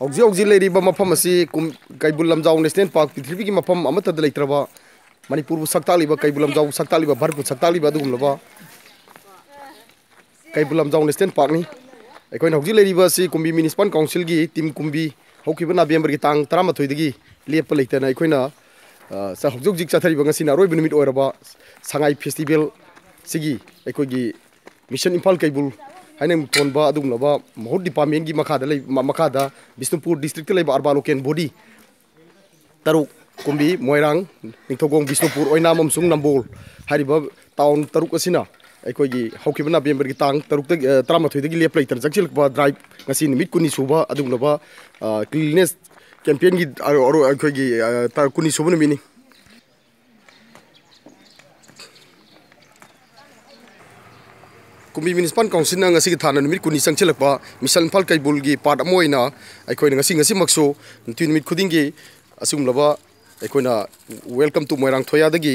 हौजी हौजी मफम असी national park पृथ्वी की मफम अमतद मनपुर सकता कईबुल लमजाऊ सकता भरपुर भारत कईबुल लमजाऊ नेशनल पार्क नहीं कमी हौजी लेरीब काउंसिल की टीम कुंबी नवेंबर की तंग तरह लेप लेते अखोइन हौजी हौजी चाथरीब ngasi na roib nimit ꯁꯤꯒꯤ ꯑꯩꯈꯣꯏꯒꯤ ꯃꯤꯁꯟ ꯏꯝꯐꯥꯜ ꯀꯩꯕꯨꯜ ꯍꯥꯏꯅ ꯊꯣꯟꯕ ꯑꯗꯨꯒꯨꯝꯂꯕ ꯃꯍꯨꯠ ꯗꯤꯄꯥꯔꯠꯃꯦꯟꯒꯤ ꯃꯈꯥꯗ ꯂꯩ ꯃꯈꯥꯗ ꯕꯤꯁꯅꯨꯄꯨꯔ ꯗꯤꯁꯇ꯭ꯔꯤꯛꯇ ꯂꯩꯕ ꯑꯔꯕꯥꯟ ꯂꯣꯀꯦꯜ ꯕꯣꯗꯤ ꯇꯔꯨꯛ ꯀꯨꯝꯕꯤ ꯃꯣꯏꯔꯥꯡ ꯅꯤꯡꯊꯧꯒꯣꯡ ꯕꯤꯁꯅꯨꯄꯨꯔ ꯑꯣꯏꯅꯥꯝ ꯑꯃꯁꯨꯡ ꯅꯝꯕꯣꯜ ꯍꯥꯏꯔꯤꯕ ꯇꯥꯎꯟ ꯇꯔꯨꯛ ꯑꯁꯤꯅ ꯑꯩꯈꯣꯏꯒꯤ ꯍꯧꯈꯤꯕ ꯅꯕꯦꯝꯕꯔꯒꯤ ꯇꯥꯡ ꯇꯔꯨꯛꯇꯒꯤ ꯇꯔꯥꯃꯥꯊꯣꯏꯗꯒꯤ ꯂꯦꯞ ꯂꯩꯇꯅ ꯆꯪꯁꯤꯜꯂꯛꯄ ꯗ꯭ꯔꯥꯏꯕ ꯉꯁꯤ ꯅꯨꯃꯤꯠ ꯀꯨꯟꯅꯤ ꯁꯨꯕ ꯑꯗꯨꯒꯨꯝꯂꯕ ꯀ꯭ꯂꯤꯅꯦꯁ ꯀꯦꯝꯄꯦꯟꯒꯤ ꯑꯩꯈꯣꯏꯒꯤ ꯀꯨꯟꯅꯤ ꯁꯨꯕ ꯅꯨꯃꯤꯠꯅꯤ कुमी municipal council ngasi thana numit kuni sangchilakpa mission phal kaibul gi part amoina aikoi ngasi ngasi makso tu numit khuding gi asum laba aikoi na welcome to moirang thoya dagi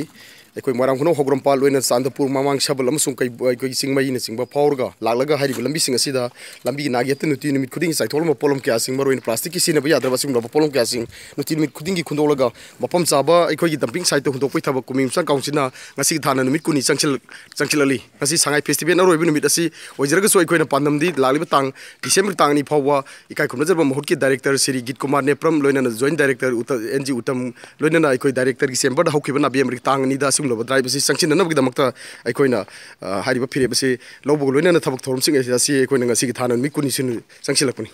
ꯑꯩꯈꯣꯏ ꯃꯣꯏꯔꯥꯡ ꯈꯨꯅꯧ ꯍꯧꯒ꯭ꯔꯝꯄꯥꯜ ꯑꯣꯏꯅ ꯆꯥꯟꯗꯄꯨꯔ ꯃꯃꯥꯡ ꯁꯕꯜ ꯑꯃꯁꯨꯡ ꯑꯩꯈꯣꯏꯒꯤ ꯆꯤꯡꯃꯩꯅꯆꯤꯡꯕ ꯐꯥꯎꯔꯒ ꯂꯥꯛꯂꯒ ꯍꯥꯏꯔꯤꯕ ꯂꯝꯕꯤꯁꯤꯡ ꯑꯁꯤꯗ ꯂꯝꯕꯤꯒꯤ ꯅꯥꯒꯦꯠꯇ ꯅꯨꯡꯇꯤ ꯅꯨꯃꯤꯠ ꯈꯨꯗꯤꯡꯒꯤ ꯆꯥꯏꯊꯣꯛꯂꯝꯕ ꯄꯣꯠꯂꯝ ꯀꯌꯥꯁꯤꯡ ꯃꯔꯨꯑꯣꯏꯅ ꯄ꯭ꯂꯥꯁꯇꯤꯛꯀꯤ ꯁꯤꯖꯤꯟꯅꯕ ꯌꯥꯗ꯭ꯔꯕ ꯑꯁꯤꯒꯨꯝꯂꯕ ꯄꯣꯠꯂꯝ ꯀꯌꯥꯁꯤꯡ ꯅꯨꯡꯇꯤ ꯅꯨꯃꯤꯠ ꯈꯨꯗꯤꯡꯒꯤ ꯈꯨꯟꯗꯣꯛꯂꯒ ꯃꯐꯝ ꯆꯥꯕ ꯑꯩꯈꯣꯏꯒꯤ ꯗꯝꯄꯤꯡ ꯁꯥꯏꯠꯇ ꯍꯨꯟꯗꯣꯛꯄꯒꯤ ꯊꯕꯛ ꯀꯨꯝꯃꯤ ꯃꯤꯁꯟ ꯀꯥꯎꯟꯁꯤꯜꯅ ꯉꯁꯤꯒꯤ ꯊꯥꯅ ꯅꯨꯃꯤꯠ ꯀꯨꯟꯅꯤ ꯆꯪꯁꯤꯜꯂꯛꯂꯤ ꯉꯁꯤ ꯁꯉꯥꯏ ꯐꯦꯁꯇꯤꯚꯦꯜ ꯑꯔꯣꯏꯕ ꯅꯨꯃꯤꯠ ꯑꯁꯤ ꯑꯣꯏꯖꯔꯒꯁꯨ ꯑꯩꯈꯣꯏꯅ ꯄꯥꯟꯗꯝꯗꯤ ꯂꯥꯛꯂꯤꯕ ꯇꯥꯡ ꯗꯤꯁꯦꯝꯕꯔ ꯇꯥꯡ ꯑꯅꯤ ꯐꯥꯎꯕ ꯏꯀꯥꯏ ꯈꯨꯝꯅꯖꯔꯕ ꯃꯍꯨꯠꯀꯤ ꯗꯥꯏꯔꯦꯛꯇꯔ ꯁ꯭ꯔꯤ ꯒꯤꯠ ꯀꯨꯃꯥꯔ ꯅꯦꯄ꯭ꯔꯝ ꯂꯣꯏꯅꯅ joint director N G Uttam ꯂꯣꯏꯅꯅ ꯑꯩꯈꯣꯏ ꯗꯥꯏꯔꯦꯛꯇꯔꯒꯤ ꯆꯦꯝꯕꯔꯗ ꯍꯧꯈꯤꯕ ꯅꯕꯦꯝꯕꯔꯒꯤ ꯇꯥꯡ ꯑꯅꯤꯗ ꯑꯁꯤꯒꯨꯝꯂꯕ ꯗ꯭ꯔꯥꯏꯕ ꯑꯁꯤ ꯆꯪꯁꯤꯟꯅꯅꯕꯒꯤꯗꯃꯛꯇ ꯑꯩꯈꯣꯏꯅ ꯍꯥꯏꯔꯤꯕ ꯐꯤꯔꯦꯞ ꯑꯁꯤ ꯂꯧꯕꯒ ꯂꯣꯏꯅꯅ ꯊꯕꯛ ꯊꯧꯔꯝꯁꯤꯡ ꯑꯁꯤ ꯑꯩꯈꯣꯏꯅ ꯉꯁꯤꯒꯤ ꯊꯥꯅ ꯅꯨꯃꯤꯠ ꯀꯨꯟꯅꯤ ꯆꯪꯁꯤꯜꯂꯛꯄꯅꯤ